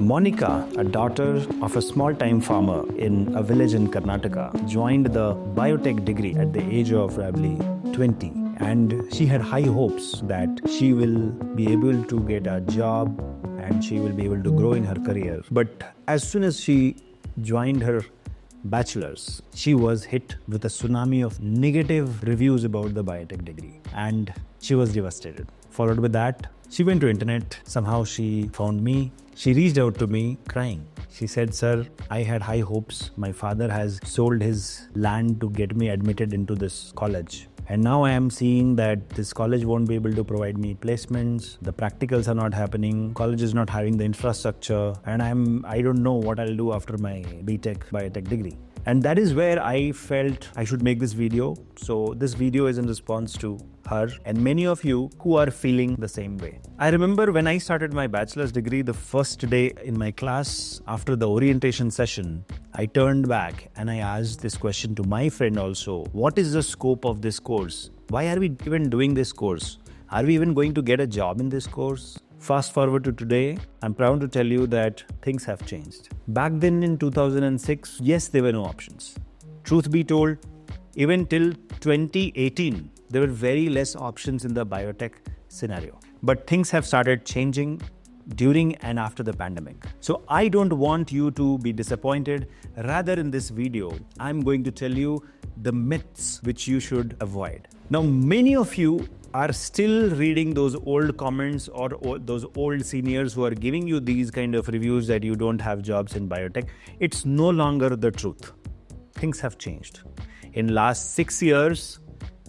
Monica, a daughter of a small time farmer in a village in Karnataka, joined the biotech degree at the age of probably 20. And she had high hopes that she will be able to get a job and she will be able to grow in her career. But as soon as she joined her bachelor's, she was hit with a tsunami of negative reviews about the biotech degree and she was devastated. Followed with that, she went to internet. Somehow she found me. She reached out to me crying. She said, Sir, I had high hopes. My father has sold his land to get me admitted into this college. And now I am seeing that this college won't be able to provide me placements. The practicals are not happening. College is not having the infrastructure. And I'm I don't know what I'll do after my BTech biotech degree. And that is where I felt I should make this video. So this video is in response to her and many of you who are feeling the same way. I remember when I started my bachelor's degree, the first day in my class after the orientation session, I turned back and I asked this question to my friend also What is the scope of this course? Why are we even doing this course? Are we even going to get a job in this course? Fast forward to today, I'm proud to tell you that things have changed. Back then in 2006, yes, there were no options. Truth be told, even till 2018, there were very less options in the biotech scenario. But things have started changing during and after the pandemic. So I don't want you to be disappointed. Rather, in this video, I'm going to tell you the myths which you should avoid. Now, many of you are still reading those old comments or, those old seniors who are giving you these kind of reviews that you don't have jobs in biotech it's no longer the truth things have changed in last 6 years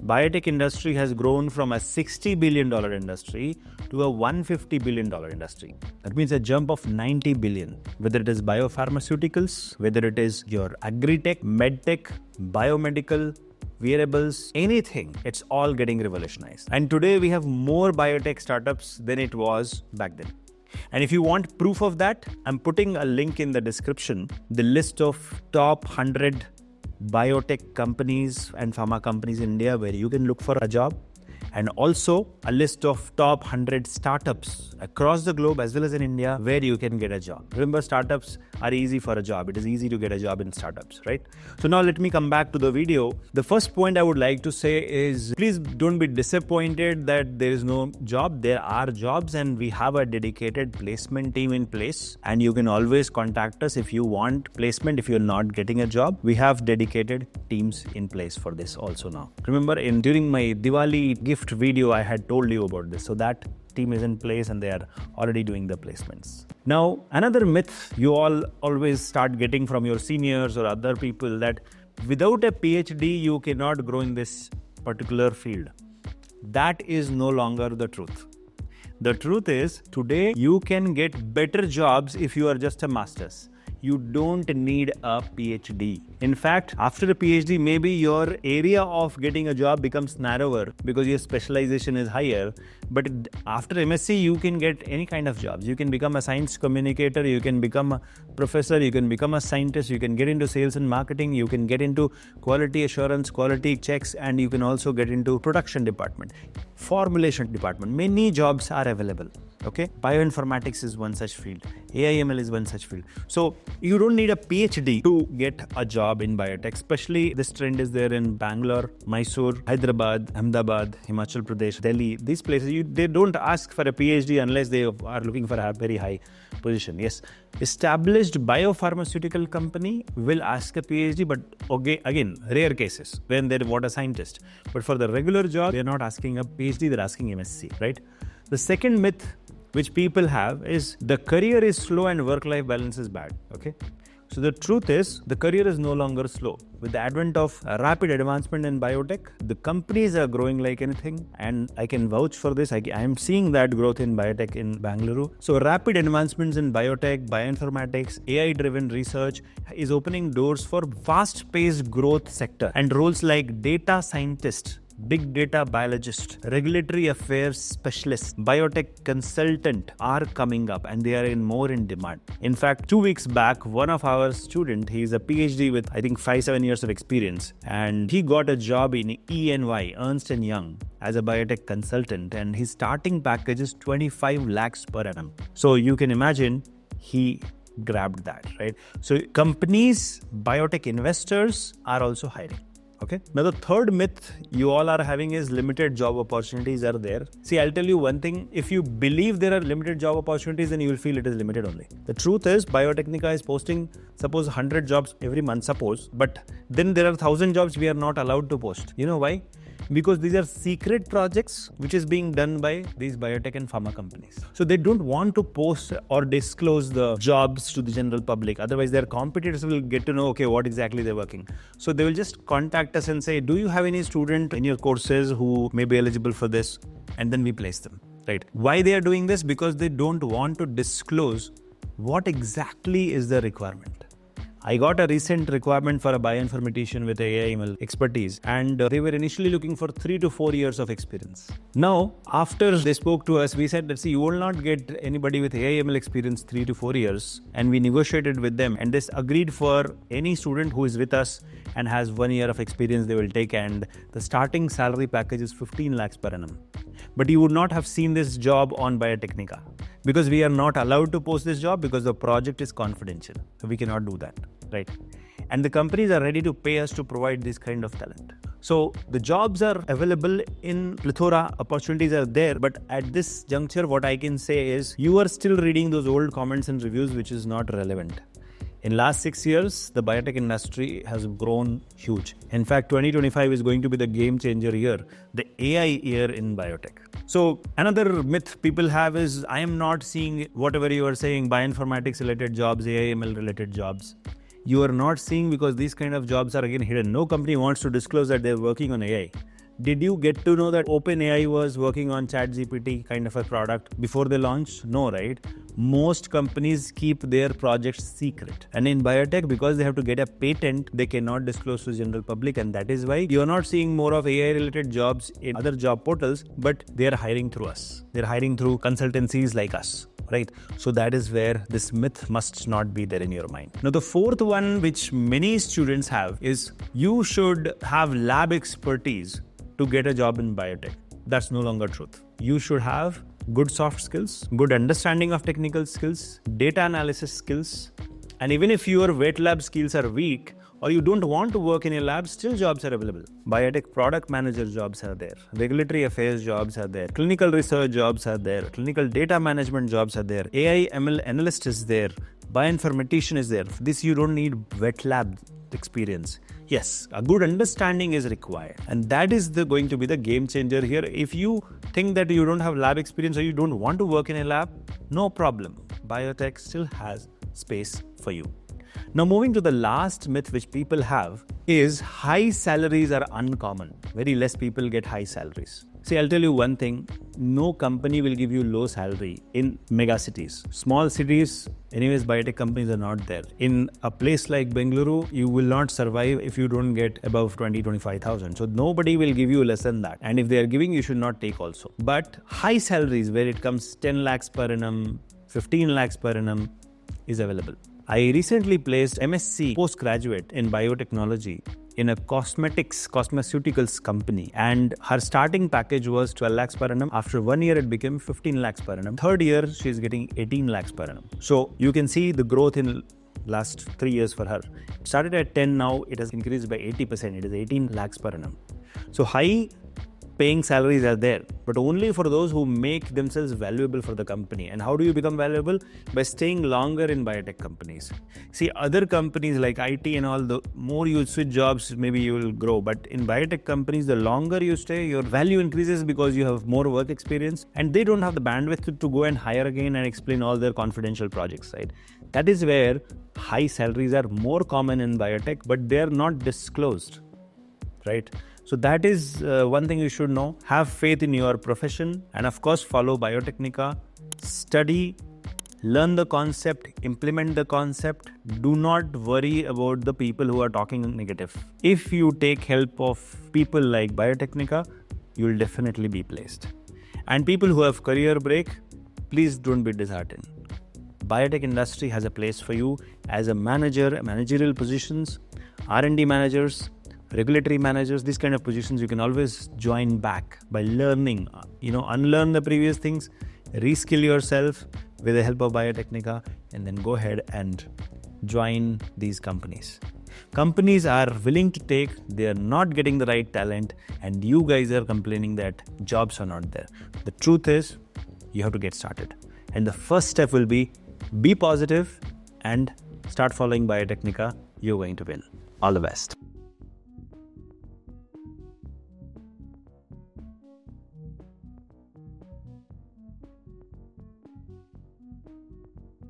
biotech industry has grown from a 60 billion dollar industry to a 150 billion dollar industry that means a jump of 90 billion whether it is biopharmaceuticals whether it is your agri-tech medtech biomedical wearables, anything, it's all getting revolutionized. And today we have more biotech startups than it was back then. And if you want proof of that, I'm putting a link in the description the list of top 100 biotech companies and pharma companies in India where you can look for a job and also a list of top 100 startups across the globe as well as in India where you can get a job. Remember, startups are easy for a job. It is easy to get a job in startups, right? So now let me come back to the video. The first point I would like to say is please don't be disappointed that there is no job. There are jobs and we have a dedicated placement team in place and you can always contact us if you want placement if you're not getting a job. We have dedicated teams in place for this also now. Remember in during my Diwali gift gift video, I had told you about this. So that team is in place and they are already doing the placements. Now, another myth you all always start getting from your seniors or other people that without a PhD, you cannot grow in this particular field. That is no longer the truth. The truth is, today you can get better jobs if you are just a master's you don't need a PhD. In fact, after a PhD, maybe your area of getting a job becomes narrower because your specialization is higher. But after MSc, you can get any kind of jobs. You can become a science communicator, you can become a professor, you can become a scientist, you can get into sales and marketing, you can get into quality assurance, quality checks, and you can also get into production department, formulation department. Many jobs are available okay? Bioinformatics is one such field. Aiml is one such field. So you don't need a phd to get a job in biotech especially this trend is there in bangalore mysore hyderabad ahmedabad himachal pradesh delhi. These places you, they don't ask for a phd unless they are looking for a very high position yes established biopharmaceutical company will ask a phd but okay again rare cases when they want a scientist but for the regular job they're not asking a phd they're asking msc right the second myth which people have is the career is slow and work life balance is bad. Okay. So the truth is, the career is no longer slow. With the advent of rapid advancement in biotech, the companies are growing like anything, and I can vouch for this. I, am seeing that growth in biotech in Bangalore. So rapid advancements in biotech, bioinformatics, AI-driven research is opening doors for fast-paced growth sector and roles like data scientist big data biologist, regulatory affairs specialist, biotech consultant are coming up and they are in more in demand. In fact, two weeks back, one of our student, is a PhD with I think five seven years of experience, and he got a job in ENY, Ernst and Young, as a biotech consultant, and his starting package is 25 lakhs per annum. So you can imagine he grabbed that, right? So companies, biotech investors are also hiring. Okay. Now, the third myth you all are having is limited job opportunities are there. See, I'll tell you one thing. If you believe there are limited job opportunities, then you will feel it is limited only. The truth is, Biotecnika is posting, suppose, 100 jobs every month, suppose, but then there are 1000 jobs we are not allowed to post. You know why? Because these are secret projects which is being done by these biotech and pharma companies. So they don't want to post or disclose the jobs to the general public. Otherwise, their competitors will get to know okay what exactly they're working. So they will just contact us and say, do you have any student in your courses who may be eligible for this? And then we place them. Right? Why they are doing this? Because they don't want to disclose what exactly is the requirement. I got a recent requirement for a bioinformatician with AI ML expertise, and uh, they were initially looking for three to four years of experience. Now, after they spoke to us, we said that see, you will not get anybody with AI ML experience three to four years, and we negotiated with them, and this agreed for any student who is with us and has one year of experience they will take, and the starting salary package is 15 lakhs per annum. But you would not have seen this job on Biotecnika because we are not allowed to post this job because the project is confidential. So we cannot do that, right? And the companies are ready to pay us to provide this kind of talent. So the jobs are available in plethora, opportunities are there, but at this juncture, what I can say is you are still reading those old comments and reviews, which is not relevant. In last 6 years, the biotech industry has grown huge. In fact, 2025 is going to be the game changer year, the AI year in biotech. So, another myth people have is I am not seeing whatever you are saying bioinformatics related jobs, AI ML related jobs. You are not seeing because these kind of jobs are again hidden. No company wants to disclose that they're working on AI. Did you get to know that OpenAI was working on ChatGPT kind of a product before they launched? No, right? Most companies keep their projects secret. And in biotech, because they have to get a patent, they cannot disclose to general public. And that is why you're not seeing more of AI related jobs in other job portals, but they're hiring through us. They're hiring through consultancies like us right? So that is where this myth must not be there in your mind. Now, the fourth one, which many students have, is you should have lab expertise to get a job in biotech. That's no longer truth. You should have good soft skills, good understanding of technical skills, data analysis skills, and even if your wet lab skills are weak, or you don't want to work in a lab, still jobs are available. Biotech product manager jobs are there. Regulatory affairs jobs are there. Clinical research jobs are there. Clinical data management jobs are there. AI ML analyst is there. Bioinformatician is there. For this you don't need wet lab experience. Yes, a good understanding is required. And that is the, going to be the game changer here. If you think that you don't have lab experience or you don't want to work in a lab, no problem. Biotech still has space for you. Now, moving to the last myth which people have is high salaries are uncommon. Very less people get high salaries. See, I'll tell you one thing no company will give you low salary in mega cities. Small cities, anyways, biotech companies are not there. In a place like Bengaluru, you will not survive if you don't get above 20 25,000. So, nobody will give you less than that. And if they are giving, you should not take also. But high salaries, where it comes 10 lakhs per annum, 15 lakhs per annum, is available. I recently placed MSc postgraduate in biotechnology in a cosmetics cosmeceuticals company. And her starting package was 12 lakhs per annum. After one year it became 15 lakhs per annum. Third year she's getting 18 lakhs per annum. So you can see the growth in last 3 years for her. It started at 10 now it has increased by 80% it is 18 lakhs per annum. So high paying salaries are there, but only for those who make themselves valuable for the company. And how do you become valuable? By staying longer in biotech companies. See, other companies like IT and all, the more you switch jobs, maybe you will grow. But in biotech companies, the longer you stay, your value increases because you have more work experience and they don't have the bandwidth to, to go and hire again and explain all their confidential projects, right? That is where high salaries are more common in biotech, but they are not disclosed, right? So that is uh, one thing you should know. Have faith in your profession and of course follow Biotecnika. Study, learn the concept, implement the concept. Do not worry about the people who are talking negative. If you take help of people like Biotecnika, you will definitely be placed. And people who have career break, please don't be disheartened. Biotech industry has a place for you as a manager, managerial positions, R&D managers, regulatory managers these kind of positions you can always join back by learning uh, you know unlearn the previous things reskill yourself with the help of Biotecnika, and then go ahead and join these companies. Companies are willing to take, they are not getting the right talent, and you guys are complaining that jobs are not there. The truth is, you have to get started. And the first step will be be positive and start following Biotecnika. You're going to win. All the best.